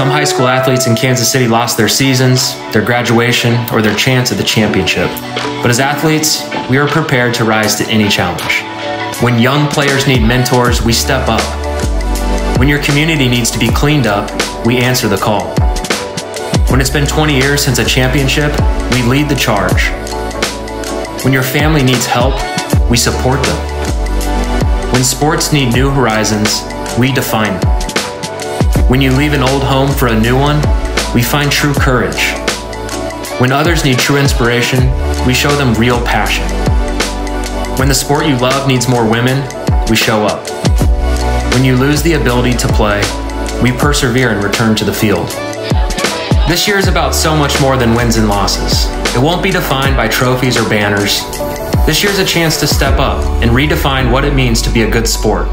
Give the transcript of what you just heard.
Some high school athletes in Kansas City lost their seasons, their graduation, or their chance at the championship. But as athletes, we are prepared to rise to any challenge. When young players need mentors, we step up. When your community needs to be cleaned up, we answer the call. When it's been 20 years since a championship, we lead the charge. When your family needs help, we support them. When sports need new horizons, we define them. When you leave an old home for a new one, we find true courage. When others need true inspiration, we show them real passion. When the sport you love needs more women, we show up. When you lose the ability to play, we persevere and return to the field. This year is about so much more than wins and losses. It won't be defined by trophies or banners. This year's a chance to step up and redefine what it means to be a good sport.